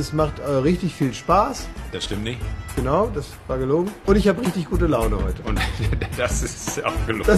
es macht äh, richtig viel Spaß. Das stimmt nicht. Genau, das war gelogen. Und ich habe richtig gute Laune heute. Und das ist auch gelogen. Das